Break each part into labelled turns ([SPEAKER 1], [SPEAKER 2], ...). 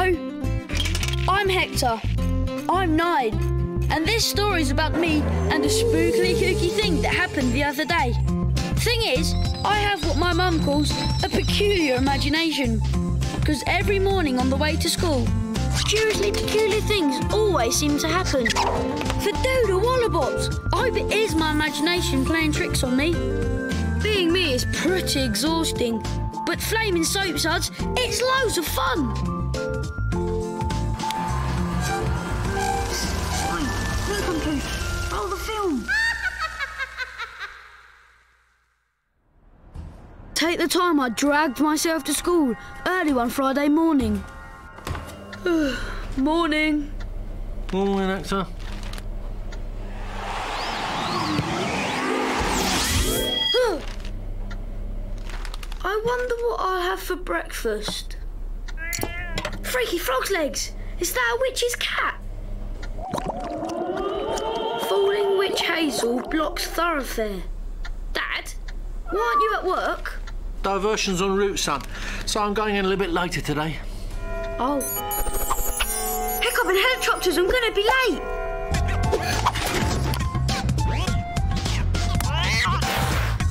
[SPEAKER 1] I'm Hector. I'm nine. And this story's about me and a spookily kooky thing that happened the other day. Thing is, I have what my mum calls a peculiar imagination. Because every morning on the way to school, curiously peculiar things always seem to happen. For doodle wallobots, I hope it is my imagination playing tricks on me. Being me is pretty exhausting, but flaming soap suds, it's loads of fun. Roll the film. Take the time I dragged myself to school early one Friday morning. morning.
[SPEAKER 2] Morning, Hector.
[SPEAKER 1] I wonder what I'll have for breakfast. Freaky frog's legs! Is that a witch's cat? Falling witch Hazel blocks thoroughfare. Dad, why aren't you at work?
[SPEAKER 2] Diversion's en route, son. So I'm going in a little bit later today.
[SPEAKER 1] Oh. Heck up in helicopters, I'm gonna be late!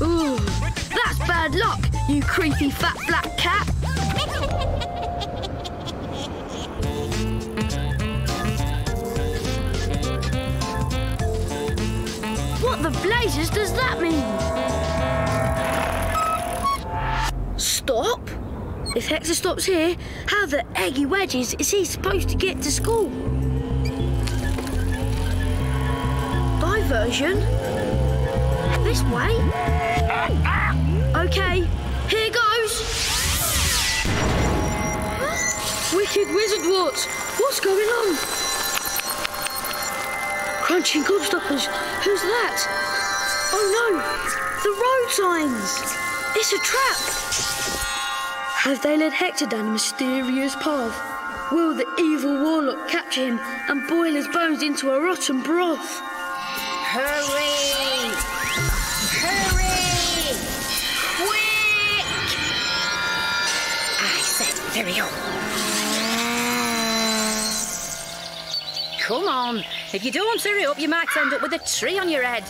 [SPEAKER 1] Ooh, that's bad luck, you creepy fat black cat. Blazes does that mean? Stop? If Hector stops here, how the eggy wedges is he supposed to get to school? Diversion? This way? Okay, here goes. Wicked wizard warts, what's going on? Crunching gobstoppers, who's that? Oh no, the road signs. It's a trap. Have they led Hector down a mysterious path? Will the evil warlock capture him and boil his bones into a rotten broth?
[SPEAKER 3] Hurry! Hurry! Quick! I said hurry up. Come on. If you don't hurry up, you might end up with a tree on your head.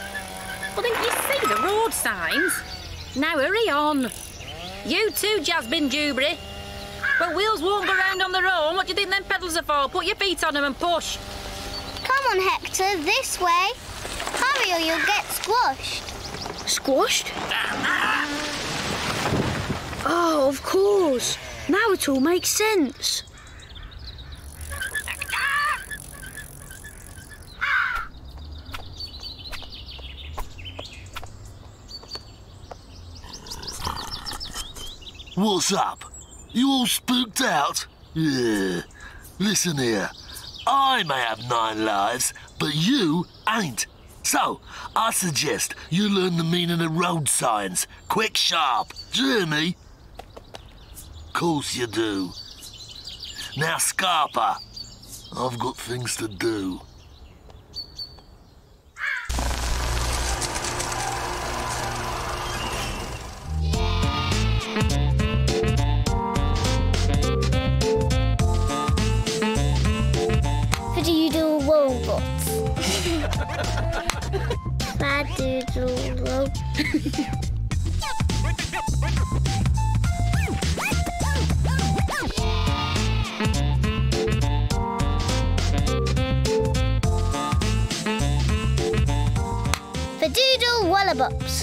[SPEAKER 3] Well, didn't you see the road signs? Now hurry on. You too, Jasmine Dewberry. But wheels won't go round on their own. What do you think them pedals are for? Put your feet on them and push.
[SPEAKER 4] Come on, Hector, this way. Hurry or you'll get squashed.
[SPEAKER 1] Squashed? Oh, of course. Now it all makes sense.
[SPEAKER 5] What's up? You all spooked out? Yeah. Listen here. I may have nine lives, but you ain't. So, I suggest you learn the meaning of road signs. Quick, sharp. Do you hear me? Course you do. Now, Scarpa, I've got things to do.
[SPEAKER 4] Robots. Fadoodle Wallabops.